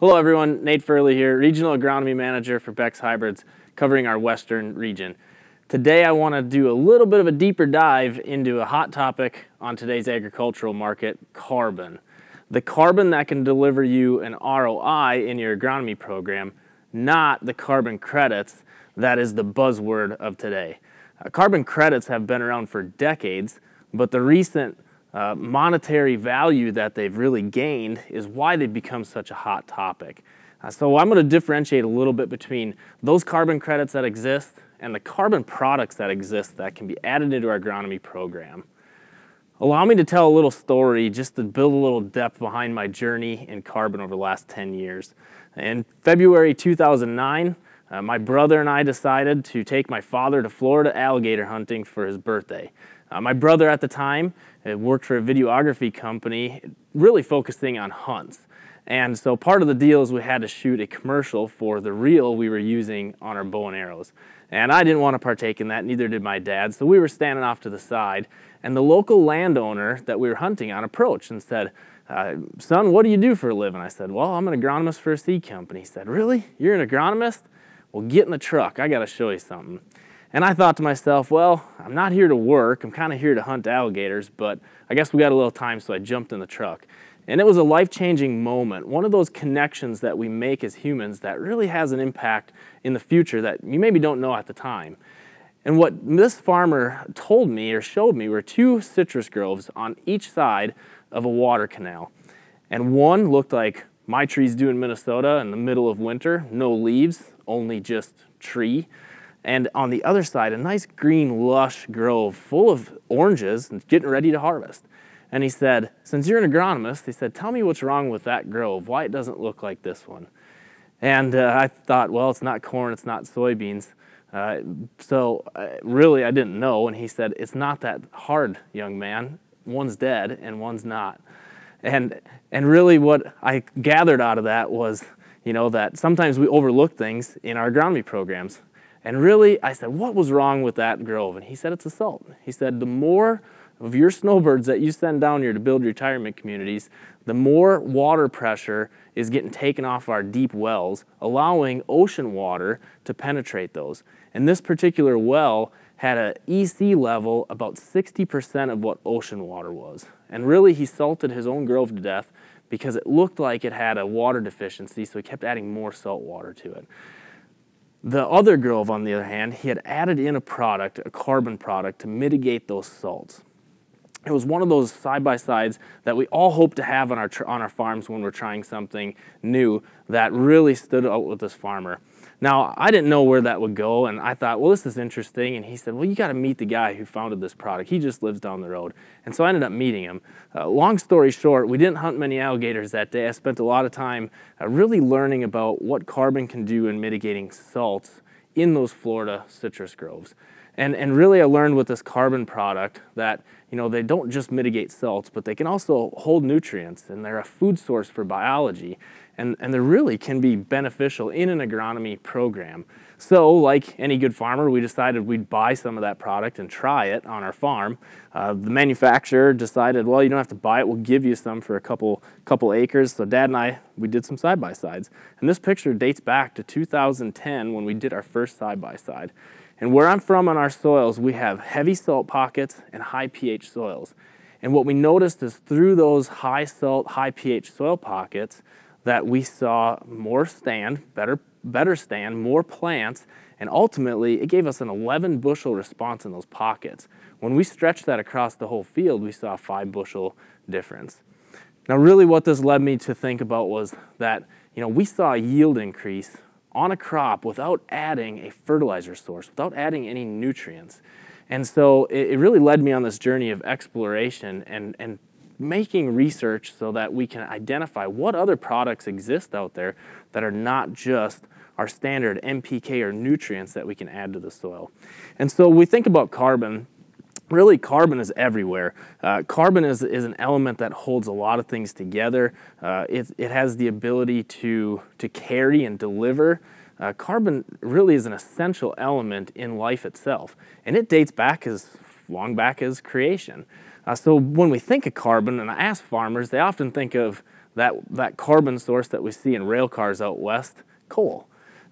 Hello everyone, Nate Firle here, Regional Agronomy Manager for Beck's Hybrids, covering our western region. Today I want to do a little bit of a deeper dive into a hot topic on today's agricultural market, carbon. The carbon that can deliver you an ROI in your agronomy program, not the carbon credits that is the buzzword of today. Uh, carbon credits have been around for decades, but the recent uh, monetary value that they've really gained is why they've become such a hot topic. Uh, so I'm going to differentiate a little bit between those carbon credits that exist and the carbon products that exist that can be added into our agronomy program. Allow me to tell a little story just to build a little depth behind my journey in carbon over the last 10 years. In February 2009, uh, my brother and I decided to take my father to Florida alligator hunting for his birthday. Uh, my brother at the time worked for a videography company really focusing on hunts. And so part of the deal is we had to shoot a commercial for the reel we were using on our bow and arrows. And I didn't want to partake in that, neither did my dad. So we were standing off to the side, and the local landowner that we were hunting on approached and said, uh, son, what do you do for a living? I said, well, I'm an agronomist for a seed company. He said, really? You're an agronomist? Well, get in the truck. I got to show you something. And I thought to myself, well, I'm not here to work. I'm kind of here to hunt alligators, but I guess we got a little time, so I jumped in the truck. And it was a life-changing moment, one of those connections that we make as humans that really has an impact in the future that you maybe don't know at the time. And what this farmer told me or showed me were two citrus groves on each side of a water canal. And one looked like my trees do in Minnesota in the middle of winter, no leaves, only just tree and on the other side, a nice green, lush grove full of oranges and getting ready to harvest. And he said, since you're an agronomist, he said, tell me what's wrong with that grove, why it doesn't look like this one. And uh, I thought, well, it's not corn, it's not soybeans. Uh, so uh, really, I didn't know. And he said, it's not that hard, young man. One's dead and one's not. And, and really what I gathered out of that was, you know, that sometimes we overlook things in our agronomy programs. And really, I said, what was wrong with that grove? And he said, it's salt. He said, the more of your snowbirds that you send down here to build retirement communities, the more water pressure is getting taken off our deep wells, allowing ocean water to penetrate those. And this particular well had an EC level about 60% of what ocean water was. And really, he salted his own grove to death because it looked like it had a water deficiency, so he kept adding more salt water to it. The other grove, on the other hand, he had added in a product, a carbon product, to mitigate those salts. It was one of those side-by-sides that we all hope to have on our, on our farms when we're trying something new that really stood out with this farmer. Now, I didn't know where that would go, and I thought, well, this is interesting. And he said, well, you got to meet the guy who founded this product. He just lives down the road. And so I ended up meeting him. Uh, long story short, we didn't hunt many alligators that day. I spent a lot of time uh, really learning about what carbon can do in mitigating salts in those Florida citrus groves. And, and really I learned with this carbon product that you know, they don't just mitigate salts, but they can also hold nutrients and they're a food source for biology and, and they really can be beneficial in an agronomy program. So like any good farmer, we decided we'd buy some of that product and try it on our farm. Uh, the manufacturer decided, well, you don't have to buy it, we'll give you some for a couple, couple acres. So dad and I, we did some side-by-sides. And this picture dates back to 2010 when we did our first side-by-side. And where I'm from on our soils, we have heavy salt pockets and high pH soils. And what we noticed is through those high salt, high pH soil pockets, that we saw more stand, better, better stand, more plants, and ultimately it gave us an 11 bushel response in those pockets. When we stretched that across the whole field, we saw a five bushel difference. Now really what this led me to think about was that you know, we saw a yield increase on a crop without adding a fertilizer source, without adding any nutrients. And so it, really led me on this journey of exploration and, and making research so that we can identify what other products exist out there that are not just our standard NPK or nutrients that we can add to the soil. And so we think about carbon, really carbon is everywhere. Uh, carbon is, is an element that holds a lot of things together. Uh, it, it has the ability to, to carry and deliver. Uh, carbon really is an essential element in life itself. And it dates back as long back as creation. Uh, so when we think of carbon, and I ask farmers, they often think of that, that carbon source that we see in rail cars out west, coal.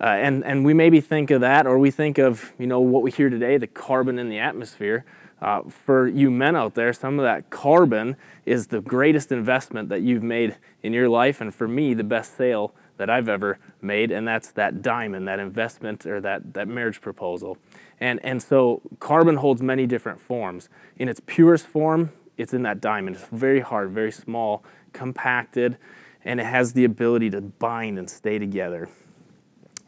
Uh, and, and we maybe think of that, or we think of you know what we hear today, the carbon in the atmosphere. Uh, for you men out there, some of that carbon is the greatest investment that you've made in your life, and for me, the best sale that I've ever made, and that's that diamond, that investment or that, that marriage proposal. And, and so carbon holds many different forms. In its purest form, it's in that diamond. It's very hard, very small, compacted, and it has the ability to bind and stay together.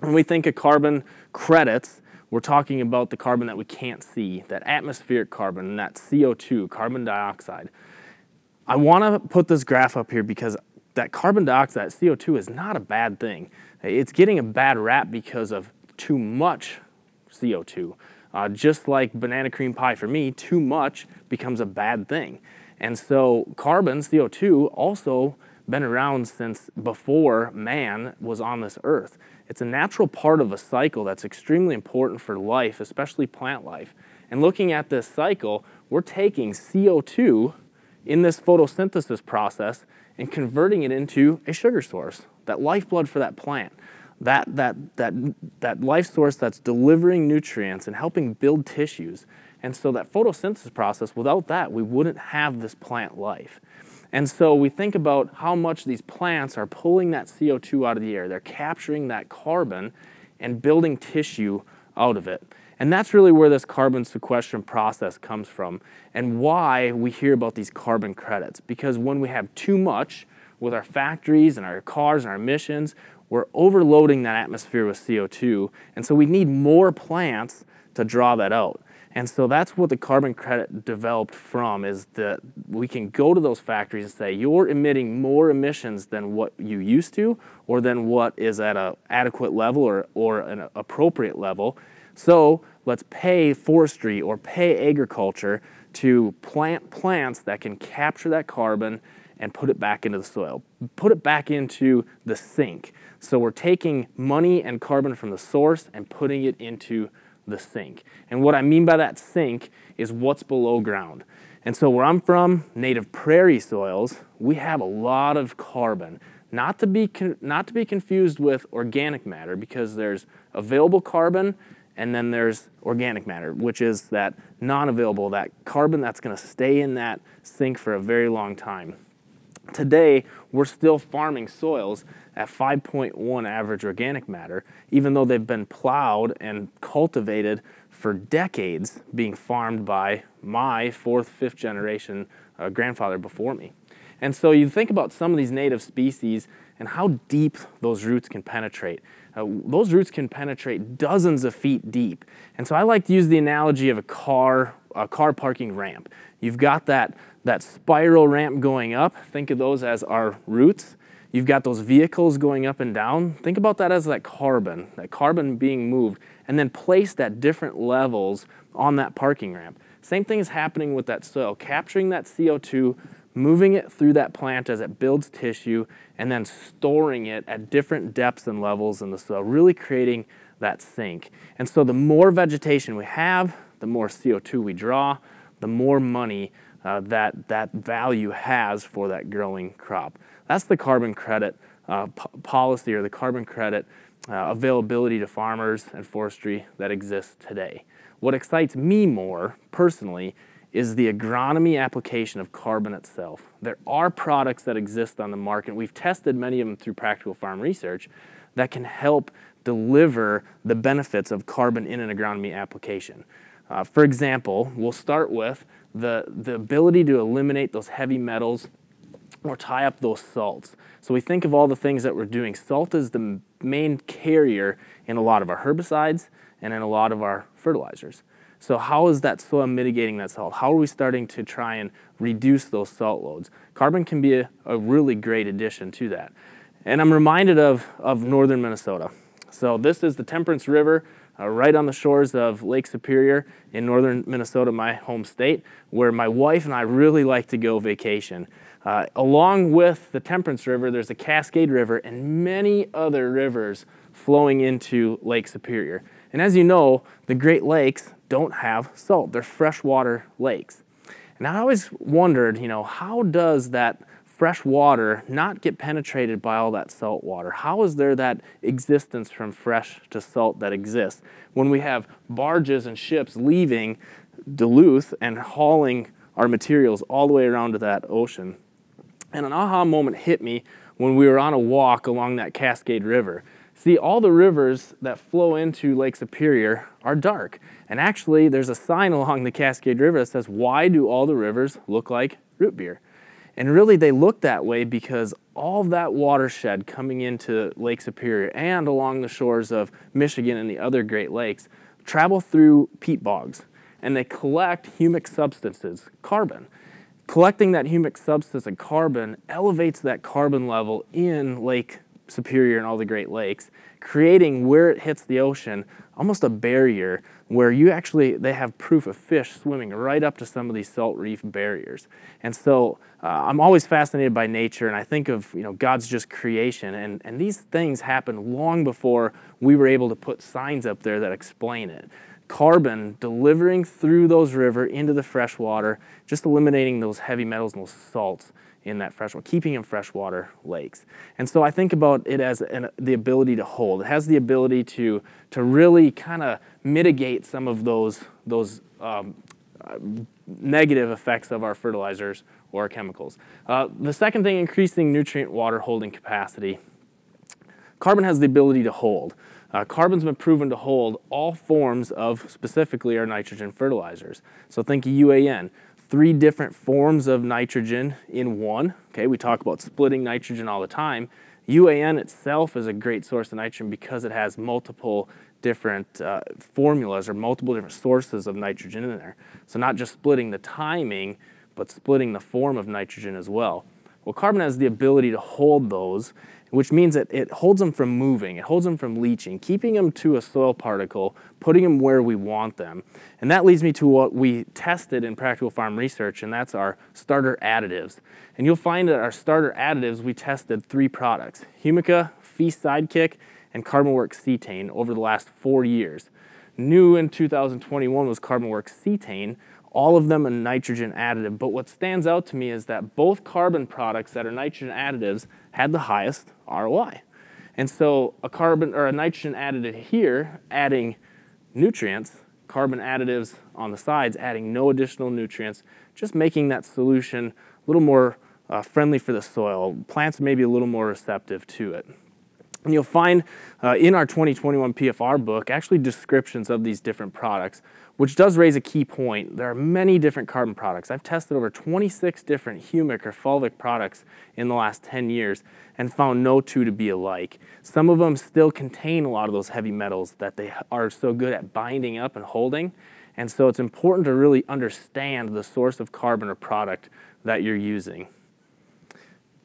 When we think of carbon credits, we're talking about the carbon that we can't see, that atmospheric carbon, that CO2, carbon dioxide. I want to put this graph up here because that carbon dioxide, CO2, is not a bad thing. It's getting a bad rap because of too much CO2. Uh, just like banana cream pie for me, too much becomes a bad thing. And so carbon, CO2, also been around since before man was on this earth. It's a natural part of a cycle that's extremely important for life, especially plant life. And looking at this cycle, we're taking CO2 in this photosynthesis process and converting it into a sugar source, that lifeblood for that plant, that, that, that, that life source that's delivering nutrients and helping build tissues. And so that photosynthesis process, without that, we wouldn't have this plant life. And so we think about how much these plants are pulling that CO2 out of the air. They're capturing that carbon and building tissue out of it. And that's really where this carbon sequestration process comes from and why we hear about these carbon credits. Because when we have too much with our factories and our cars and our emissions, we're overloading that atmosphere with CO2. And so we need more plants to draw that out. And so that's what the carbon credit developed from is that we can go to those factories and say, you're emitting more emissions than what you used to or than what is at an adequate level or, or an appropriate level. So let's pay forestry or pay agriculture to plant plants that can capture that carbon and put it back into the soil, put it back into the sink. So we're taking money and carbon from the source and putting it into the sink. And what I mean by that sink is what's below ground. And so where I'm from, native prairie soils, we have a lot of carbon. Not to be not to be confused with organic matter because there's available carbon and then there's organic matter, which is that non-available, that carbon that's going to stay in that sink for a very long time. Today, we're still farming soils at 5.1 average organic matter, even though they've been plowed and cultivated for decades, being farmed by my fourth, fifth generation uh, grandfather before me. And so you think about some of these native species and how deep those roots can penetrate. Uh, those roots can penetrate dozens of feet deep. And so I like to use the analogy of a car, a car parking ramp. You've got that, that spiral ramp going up. Think of those as our roots. You've got those vehicles going up and down. Think about that as that carbon, that carbon being moved and then placed at different levels on that parking ramp. Same thing is happening with that soil, capturing that CO2, moving it through that plant as it builds tissue, and then storing it at different depths and levels in the soil, really creating that sink. And so the more vegetation we have, the more CO2 we draw, the more money uh, that that value has for that growing crop. That's the carbon credit uh, policy or the carbon credit uh, availability to farmers and forestry that exists today. What excites me more personally is the agronomy application of carbon itself. There are products that exist on the market. We've tested many of them through practical farm research that can help deliver the benefits of carbon in an agronomy application. Uh, for example, we'll start with the, the ability to eliminate those heavy metals or tie up those salts. So we think of all the things that we're doing. Salt is the main carrier in a lot of our herbicides and in a lot of our fertilizers. So how is that soil mitigating that salt? How are we starting to try and reduce those salt loads? Carbon can be a, a really great addition to that. And I'm reminded of, of northern Minnesota. So this is the Temperance River uh, right on the shores of Lake Superior in northern Minnesota, my home state, where my wife and I really like to go vacation. Uh, along with the Temperance River, there's the Cascade River and many other rivers flowing into Lake Superior. And as you know, the Great Lakes don't have salt. They're freshwater lakes. And I always wondered, you know, how does that fresh water not get penetrated by all that salt water? How is there that existence from fresh to salt that exists when we have barges and ships leaving Duluth and hauling our materials all the way around to that ocean? And an aha moment hit me when we were on a walk along that Cascade River. See, all the rivers that flow into Lake Superior are dark. And actually, there's a sign along the Cascade River that says, Why do all the rivers look like root beer? And really, they look that way because all that watershed coming into Lake Superior and along the shores of Michigan and the other Great Lakes travel through peat bogs and they collect humic substances, carbon. Collecting that humic substance and carbon elevates that carbon level in Lake Superior and all the Great Lakes, creating where it hits the ocean almost a barrier where you actually they have proof of fish swimming right up to some of these salt reef barriers. And so uh, I'm always fascinated by nature, and I think of you know God's just creation, and and these things happen long before we were able to put signs up there that explain it carbon delivering through those river into the freshwater, just eliminating those heavy metals and those salts in that freshwater, keeping in freshwater lakes. And so I think about it as an, the ability to hold. It has the ability to, to really kind of mitigate some of those, those um, uh, negative effects of our fertilizers or chemicals. Uh, the second thing, increasing nutrient water holding capacity. Carbon has the ability to hold. Uh, carbon's been proven to hold all forms of specifically our nitrogen fertilizers. So think UAN, three different forms of nitrogen in one. Okay, we talk about splitting nitrogen all the time. UAN itself is a great source of nitrogen because it has multiple different uh, formulas or multiple different sources of nitrogen in there. So not just splitting the timing, but splitting the form of nitrogen as well. Well, carbon has the ability to hold those which means that it holds them from moving, it holds them from leaching, keeping them to a soil particle, putting them where we want them. And that leads me to what we tested in practical farm research, and that's our starter additives. And you'll find that our starter additives, we tested three products, Humika, Feast Sidekick, and CarbonWorks CetaiN over the last four years. New in 2021 was CarbonWorks CetaiN, all of them a nitrogen additive. But what stands out to me is that both carbon products that are nitrogen additives had the highest ROI. And so a carbon or a nitrogen additive here adding nutrients, carbon additives on the sides adding no additional nutrients, just making that solution a little more uh, friendly for the soil. Plants may be a little more receptive to it. And you'll find uh, in our 2021 PFR book actually descriptions of these different products, which does raise a key point. There are many different carbon products. I've tested over 26 different humic or fulvic products in the last 10 years and found no two to be alike. Some of them still contain a lot of those heavy metals that they are so good at binding up and holding. And so it's important to really understand the source of carbon or product that you're using.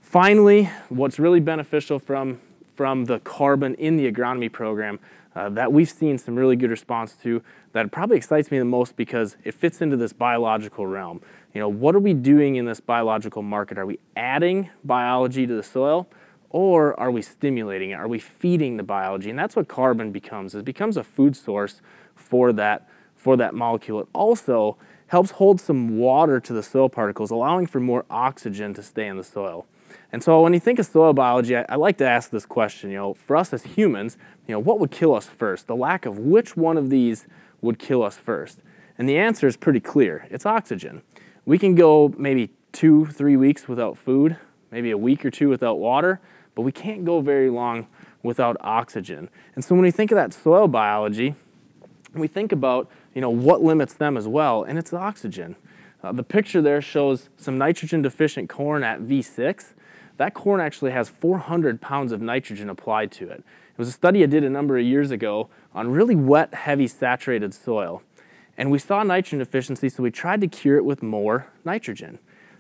Finally, what's really beneficial from from the carbon in the agronomy program uh, that we've seen some really good response to that probably excites me the most because it fits into this biological realm. You know, what are we doing in this biological market? Are we adding biology to the soil or are we stimulating it? Are we feeding the biology? And that's what carbon becomes. It becomes a food source for that, for that molecule. It also helps hold some water to the soil particles, allowing for more oxygen to stay in the soil. And so when you think of soil biology, I, I, like to ask this question, you know, for us as humans, you know, what would kill us first? The lack of which one of these would kill us first? And the answer is pretty clear. It's oxygen. We can go maybe two, three weeks without food, maybe a week or two without water, but we can't go very long without oxygen. And so when we think of that soil biology, we think about, you know, what limits them as well, and it's oxygen. Uh, the picture there shows some nitrogen deficient corn at V6, that corn actually has 400 pounds of nitrogen applied to it. It was a study I did a number of years ago on really wet, heavy, saturated soil. And we saw nitrogen deficiency, so we tried to cure it with more nitrogen.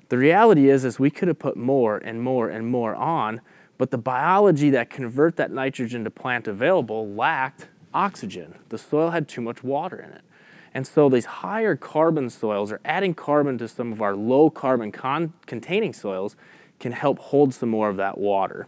The reality is, is we could have put more and more and more on, but the biology that convert that nitrogen to plant available lacked oxygen. The soil had too much water in it. And so these higher carbon soils are adding carbon to some of our low carbon containing soils can help hold some more of that water.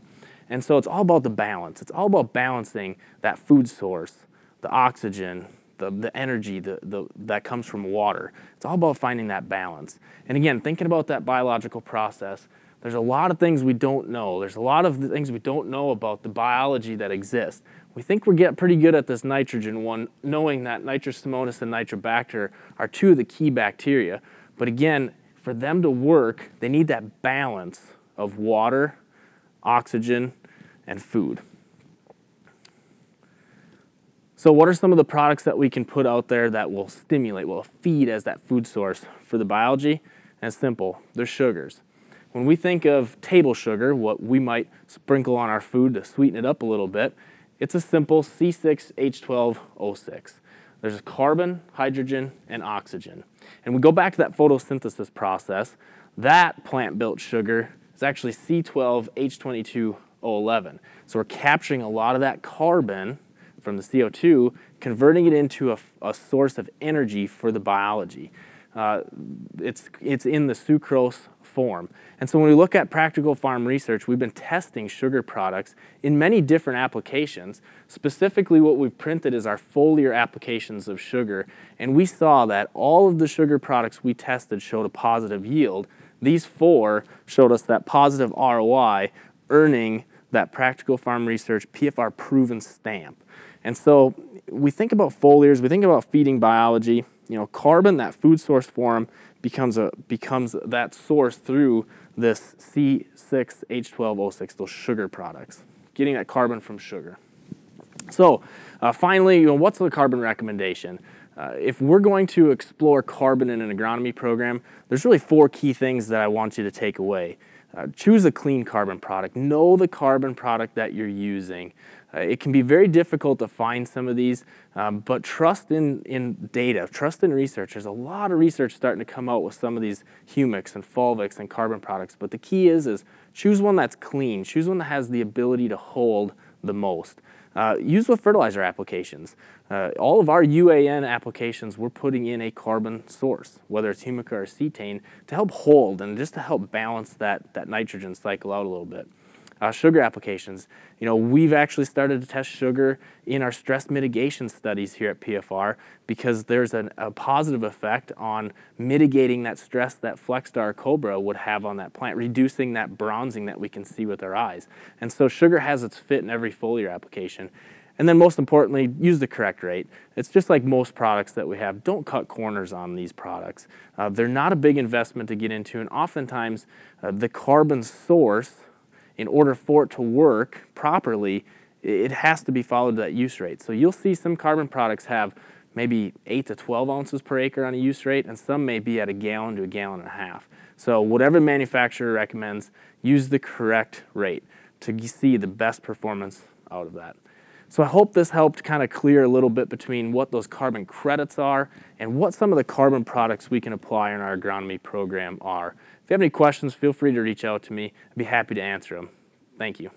And so it's all about the balance. It's all about balancing that food source, the oxygen, the, the energy the, the, that comes from water. It's all about finding that balance. And again, thinking about that biological process, There's a lot of things we don't know. There's a lot of things we don't know about the biology that exists. We think we're getting pretty good at this nitrogen one, knowing that Nitrosomonas and Nitrobacter are two of the key bacteria. But again, for them to work, they need that balance of water, oxygen, and food. So what are some of the products that we can put out there that will stimulate, will feed as that food source for the biology? And simple, they're sugars. When we think of table sugar, what we might sprinkle on our food to sweeten it up a little bit, it's a simple C6H12O6. There's carbon, hydrogen, and oxygen. And we go back to that photosynthesis process. That plant-built sugar is actually C12H22O11. So we're capturing a lot of that carbon from the CO2, converting it into a, a source of energy for the biology. Uh, it's, it's in the sucrose form. And so when we look at practical farm research, we've been testing sugar products in many different applications. Specifically what we've printed is our foliar applications of sugar. And we saw that all of the sugar products we tested showed a positive yield. These four showed us that positive ROI, earning that practical farm research PFR proven stamp. And so we think about foliars, we think about feeding biology, you know, carbon, that food source form, becomes, a, becomes that source through this C6H12O6, those sugar products, getting that carbon from sugar. So uh, finally, you know, what's the carbon recommendation? Uh, if we're going to explore carbon in an agronomy program, there's really four key things that I want you to take away. Uh, choose a clean carbon product. Know the carbon product that you're using. Uh, it can be very difficult to find some of these, um, but trust in, in data, trust in research. There's a lot of research starting to come out with some of these humics and fulvics and carbon products, but the key is, is choose one that's clean. Choose one that has the ability to hold the most. Uh, use with fertilizer applications. Uh, all of our UAN applications, we're putting in a carbon source, whether it's humic or CetaiN, to help hold and just to help balance that, that nitrogen cycle out a little bit. Uh, sugar applications. You know, we've actually started to test sugar in our stress mitigation studies here at PFR because there's an, a positive effect on mitigating that stress that Flexstar Cobra would have on that plant, reducing that bronzing that we can see with our eyes. And so sugar has its fit in every foliar application. And then most importantly, use the correct rate. It's just like most products that we have. Don't cut corners on these products. Uh, they're not a big investment to get into, and oftentimes uh, the carbon source in order for it to work properly, it has to be followed to that use rate. So you'll see some carbon products have maybe 8 to 12 ounces per acre on a use rate, and some may be at a gallon to a gallon and a half. So whatever manufacturer recommends, use the correct rate to see the best performance out of that. So I hope this helped kind of clear a little bit between what those carbon credits are and what some of the carbon products we can apply in our agronomy program are. If you have any questions, feel free to reach out to me. I'd be happy to answer them. Thank you.